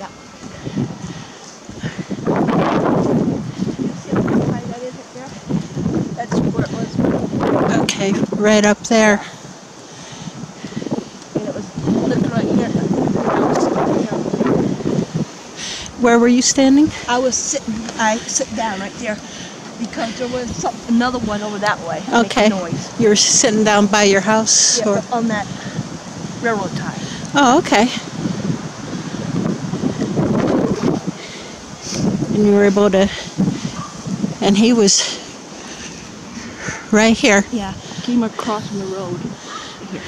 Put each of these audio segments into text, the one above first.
That See that is up there? That's where it was. Okay, right up there. And it was looking right here. I was sitting down. Where were you standing? I was sitting, I sit down right there because there was some, another one over that way Okay. noise. You were sitting down by your house? Yeah, or? on that railroad tie. Oh, okay. And you were able to, and he was right here. Yeah, came across the road. Here.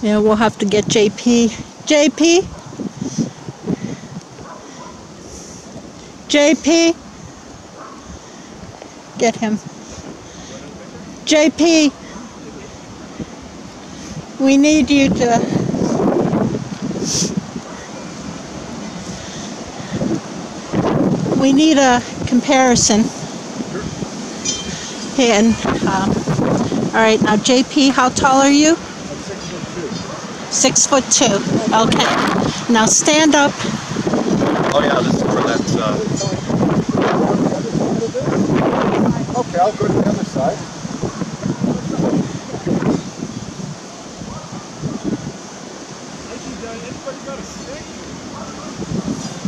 Yeah, we'll have to get JP. JP? JP? Get him. JP? We need you to. We need a comparison. And, um, all right, now JP, how tall are you? Six foot two. Okay. Now stand up. Oh yeah, this is where that's. Okay, I'll go to the other side.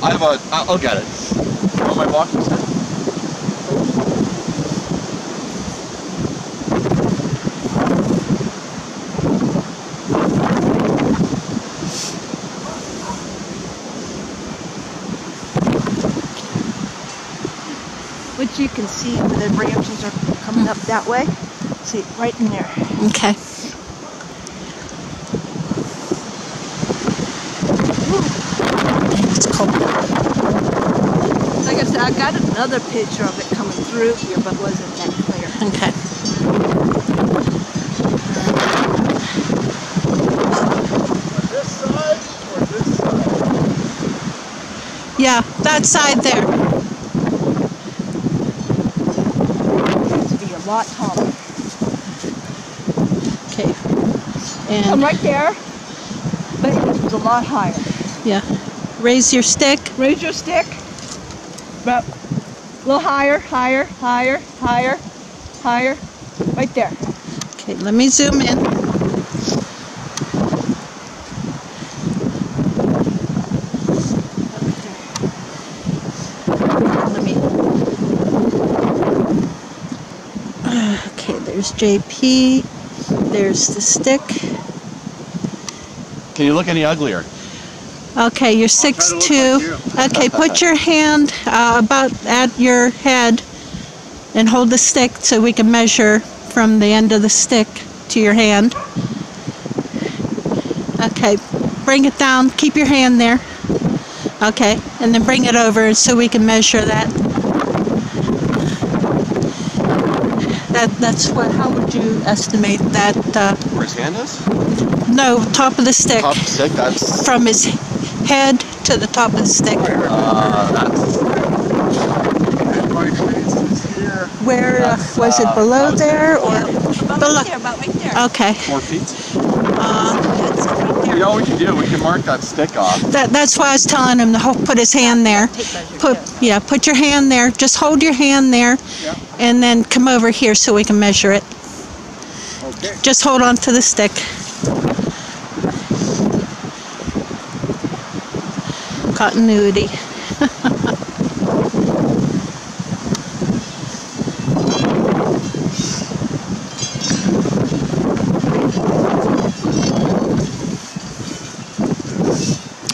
I have a. I'll get it. Want my walking stick? Can see where the branches are coming up that way. See, right in there. Okay. It's cold. Like I said, I got another picture of it coming through here, but wasn't that clear. Okay. This side or this side? Yeah, that side there. Needs to be a lot taller. Okay. I'm right there, but it was a lot higher. yeah, raise your stick. Raise your stick. But a little higher, higher, higher, higher, higher. Right there. Okay, let me zoom in. There's JP. There's the stick. Can you look any uglier? Okay, you're try six to look two. like okay, put your hand uh, about at your head and hold the stick so we can measure from the end of the stick to your hand. Okay, bring it down. Keep your hand there. Okay, and then bring it over so we can measure that. That that's what. How would you estimate that? Uh, Where his hand is? no, top of the stick Top stick. That's. from his head to the top of the stick. Uh, that's. And my here. Where uh, was it uh, below about there or About below? right there, about right there. Okay, Four feet. uh, That's it. You know we can do? We can mark that stick off. that that's why I was telling him to ho- put his hand there. Put yeah, put your hand there. Just hold your hand there, Yeah. and then come over here so we can measure it. Okay. Just hold on to the stick. Continuity.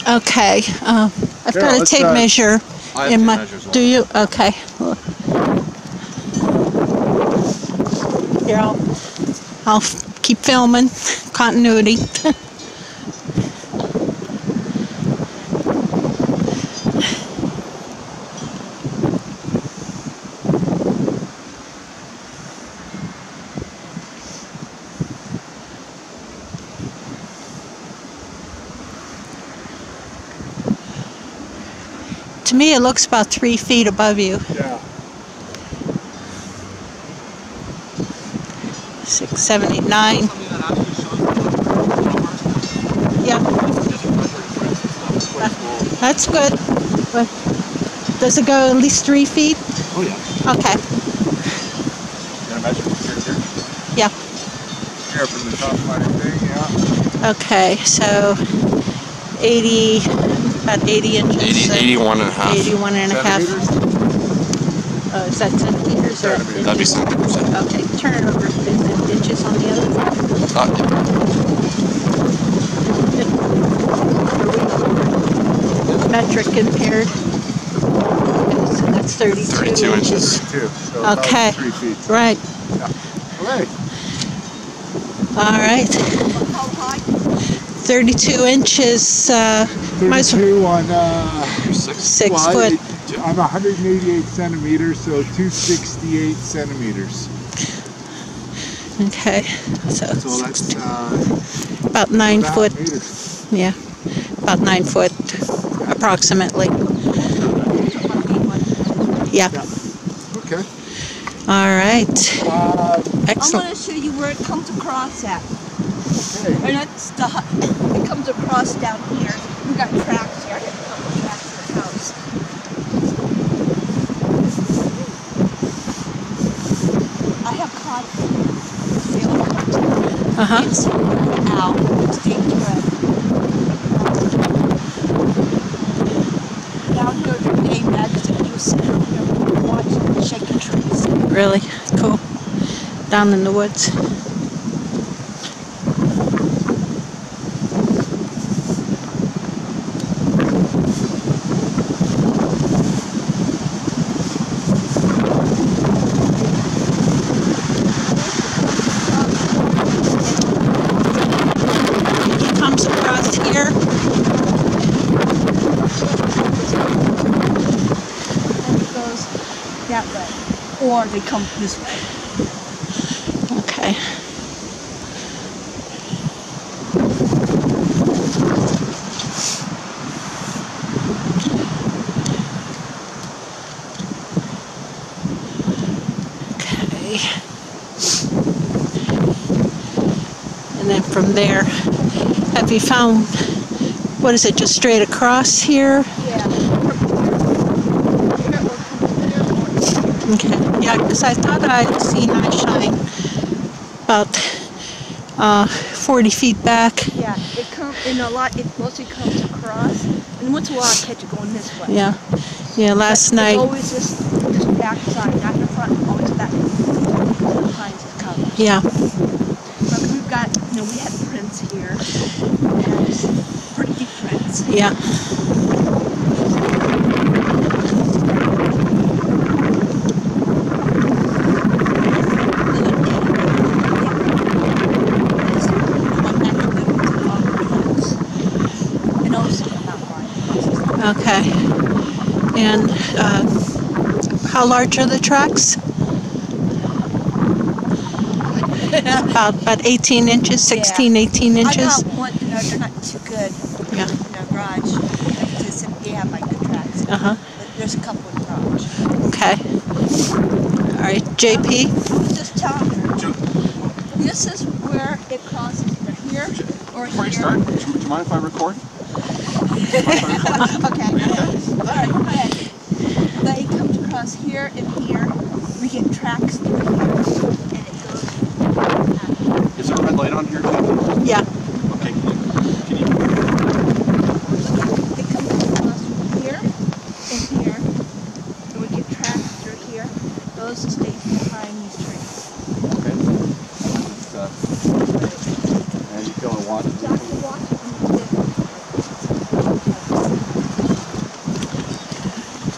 Okay, uh, I've Here, got a tape uh, measure I have in tape my. measures Do you? Okay. Here, I'll, I'll keep filming. Continuity. me, it looks about three feet above you. Yeah. 679. Something that actually shows the Yeah, that's good. But does it go at least three feet? Oh, yeah. Okay. Gonna measure from here? Yeah. Here from the top of my thing, yeah. Okay, so 80, about 80 inches. 80, so 81 and a half. 81 and a half. Centimeters? Oh, is that centimeters or Centimeters. That'd be inches? centimeters. Okay, turn it over. Is it inches on the other side? Uh, Metric impaired. Okay, so that's 32, 32 inches. Two. So about Okay. Three feet. Right. Okay. All right. How high? 32 inches. Uh, might as well, 32 on, uh, six. six well, foot. I- I'm 188 centimeters, so 268 centimeters. Okay. So, So that's, uh, about nine about foot. meters. Yeah. About nine foot, approximately. Yeah. Okay. All right. Uh, I'm going to show you where it comes across at. It's the, hu- it comes across down here. We got tracks here. I got a couple tracks in the house. I have caught it. Uh huh. It's out. State thread. Down here, the day magazine, you sit here watching shaking trees. Really cool. Down in the woods. He comes across here. And it goes that Or they come this way. Okay. Okay. And then from there, have you found, what is it, just straight across here? Yeah. Okay, yeah, because I thought I'd seen eye shine about uh, 40 feet back. Yeah, it comes in a lot. It mostly comes across, and once in a while I catch it going this way. Yeah, yeah, last But night. It's always just just back side, not the front. Always back. It comes. Yeah, But we've got, you know, we had prints here. And pretty deep prints. yeah. And also not mine. Okay. And uh, how large are the tracks? About about 18 inches, 16, 18 I inches. got one, you know, they're not too good Yeah. in our garage. Like they have like good tracks. Uh huh. But there's a couple in the garage. Okay. All right, JP. Just tell her. This is where it crosses either here or Before here. you start, do do you mind if I record? Okay. All right, go ahead. It comes across here and here. We get tracks through here, and it goes. Is there a red light on here, Kevin? Yeah. Okay, can you, can you, It comes across from here and here, and we get tracks through here. Those stay behind these trees. okay. Uh, and you gonna watch? You have to watch it from the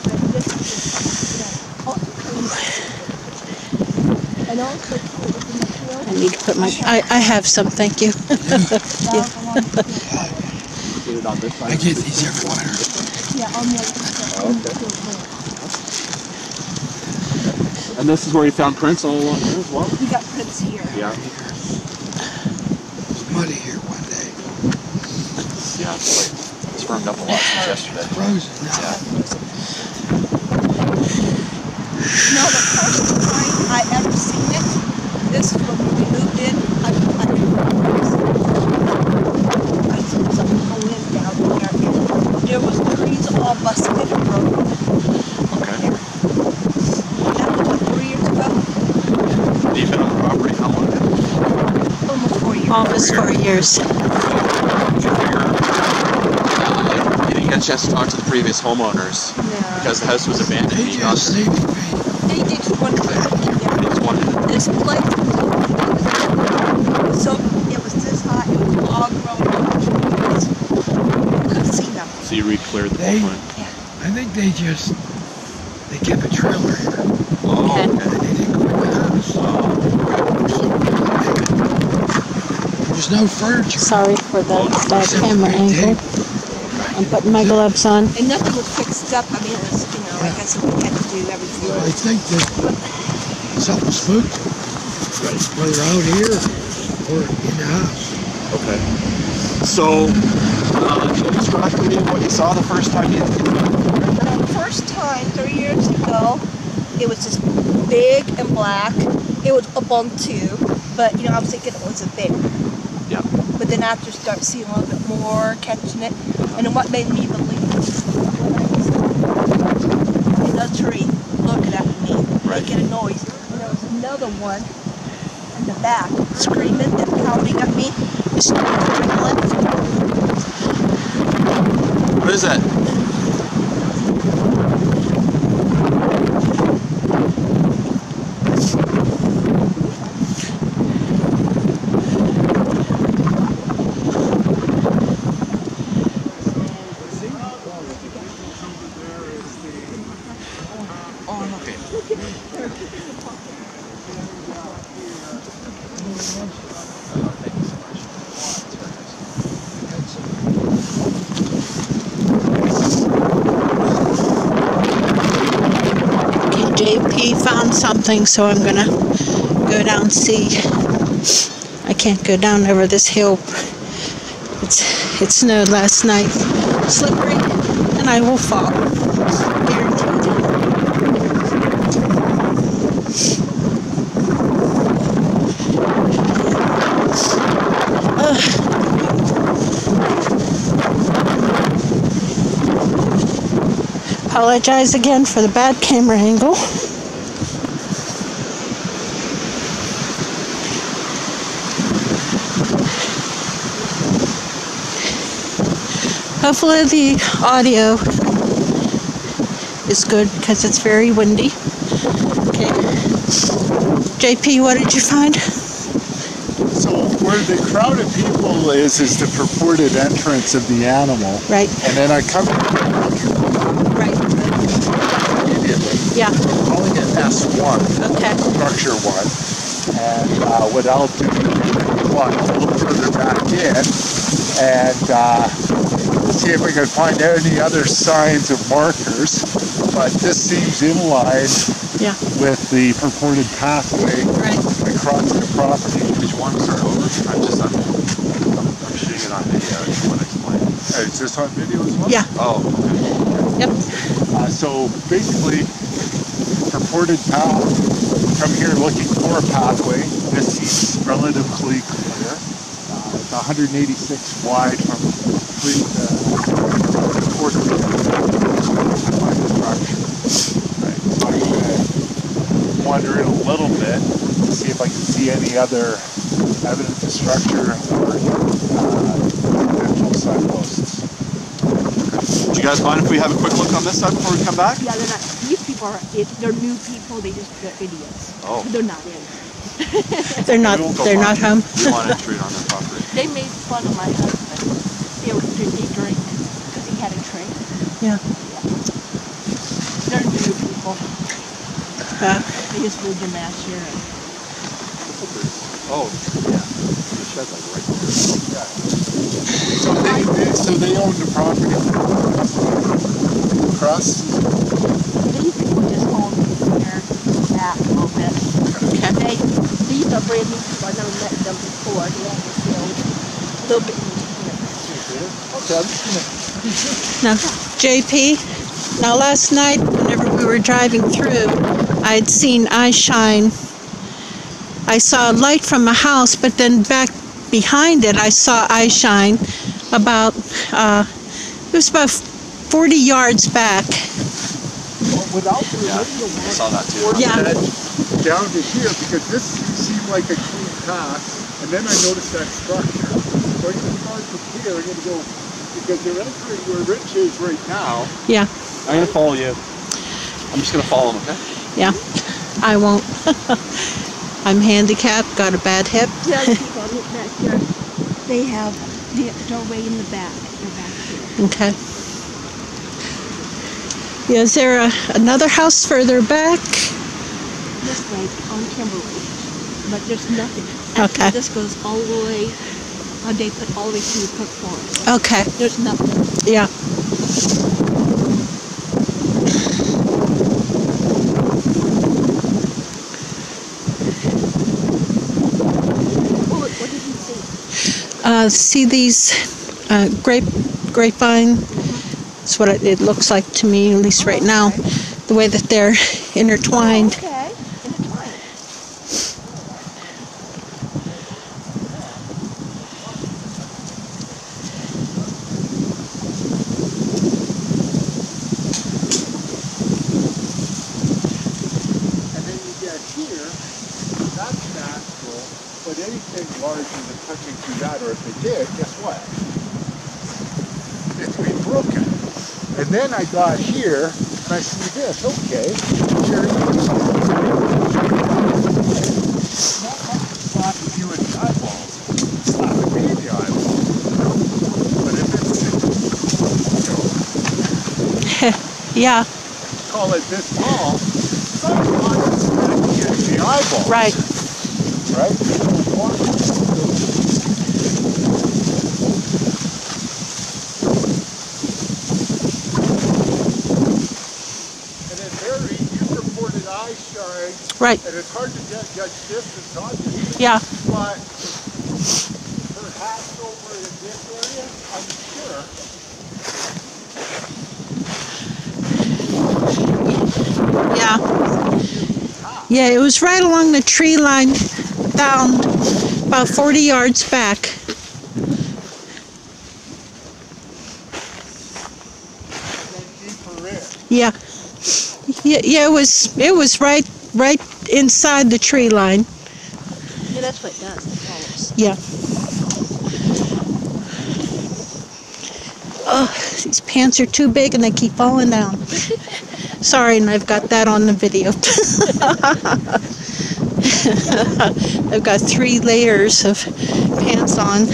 But this is, you know, also comes- And also, too, in the field, I need to put my. I, I have some, thank you. down along. Get it on this? I get these everywhere. Yeah, on the other side. And this is where you found prints all along here as well? We got prints here. Yeah. It was muddy here one day. Yeah, it's like, it's firmed up a lot since yesterday. Frozen now. No, the first time I ever seen it, this is when we moved in. I, I didn't realize. I saw something go in down there, and there was trees all busted and broken. Okay. That was what, three years ago? You've been on the property how long now? Almost four years. Almost four years. Did you figure, uh, you didn't get a chance to talk to the previous homeowners No. because the house was abandoned. They you not- just seem to be. They just wanted to keep They their just wanted to this place was so it was this high, it was all grown trees. Couldn't see nothing. So you re-cleared the They- whole thing? I think they just, they kept a trailer here. Oh, Okay. And they didn't go in the house. There's no furniture. Sorry for the oh, bad Except camera angle. I'm putting my gloves on. And nothing was fixed up. I mean, it was, you know, I guess we had to do everything. I think that something spooked them, whether out here or in the house. Okay. So, uh, can you describe to me what you saw the first time you The first time, three years ago, it was just big and black. It was a bone too, but you know, I was thinking it was a bear. Yeah. But then after start seeing a little bit more, catching it, and then what made me believe in a tree looking at me, Right. making a noise. Another one in the back screaming and pounding at me. What is that? Oh, okay. Found something, so I'm gonna go down see. I can't go down over this hill. It's it snowed last night. Slippery, and I will fall. Apologize again for the bad camera angle. Hopefully the audio is good because it's very windy. Okay. JP, what did you find? So where the crowd of people is, is the purported entrance of the animal. Right, And then I come right. immediately, Yeah, calling it S1, okay. structure one. And uh, what I'll do is walk a little further back in and uh, see if we can find any other signs of markers. But this seems in line Yeah. with the purported pathway Right. across the property. Did you want to start over? I'm just, I'm, I'm shooting it on video. If you want to explain. Uh, Is this on video as well? Yeah. Oh, okay. Yep. Uh, so basically, purported path Come here looking for a pathway. This seems relatively clear. Uh, it's 186 wide from complete uh, quarter to structure. Right. So I'm going to wander in a little bit to see if I can see any other evidence of structure or uh, potential signposts. Do you guys mind if we have a quick look on this side before we come back? Yeah, they're not. These people are. It, they're new people. They just they're idiots. Oh. They're not in. They're not, We won't go they're far. not home. We want to intrude on their property. They made fun of my husband. They were did he drink because he had a drink. Yeah. They're new people. Uh, They just moved in last year. And Oh, yeah. The shed's like right there. So they, they so they own the property across. these people just own their back a little bit. Okay. These are brand new people. I never met them before. They have this field. A little bit Now, JP, now last night, whenever we were driving through, I had seen eye shine. I saw a light from a house, but then back behind it, I saw eye shine about, uh, it was about 40 yards back. Without the Yeah, radio I saw that too. Towards Yeah. that down to here because this seemed like a clean path, and then I noticed that structure. So I'm gonna start from here. I'm gonna go because they're entering where Rich is right now. Yeah, I'm gonna follow you. I'm just gonna follow him, okay? yeah, I won't. I'm handicapped, got a bad hip. Tell people, look back here. They have the doorway in the back. They're back here. Okay. Yeah, is there a, another house further back? This way on Timberlake. But there's nothing. Okay. Actually, this goes all the way, uh, they put all the way to the Cook Forest. Okay, There's nothing. yeah. What, what did you see? Uh, see these uh, grape grapevine? That's what it, it looks like to me, at least right now. The way that they're intertwined. Oh, okay. And then you get here, that's natural, but anything larger than touching through that, or if it did, guess what? It's been broken. And then I got here, and I see this, okay. Is. Not much to slap you in the eyeballs. Slap me in the eyeballs. But if it's, you know, Yeah, call it this tall, it's not a lot to smack you in the eyeballs. right. right? And then Mary, you reported Right, and it's hard to get, judge distance this, yeah. but perhaps over in this area, I'm sure. Yeah. Yeah, it was right along the tree line down about 40 yards back. Then deeper in. Yeah. Yeah, yeah, it was it was right right inside the tree line. Yeah, that's what it does. It. Yeah. Oh, these pants are too big and they keep falling down. Sorry, and I've got that on the video. I've got three layers of pants on.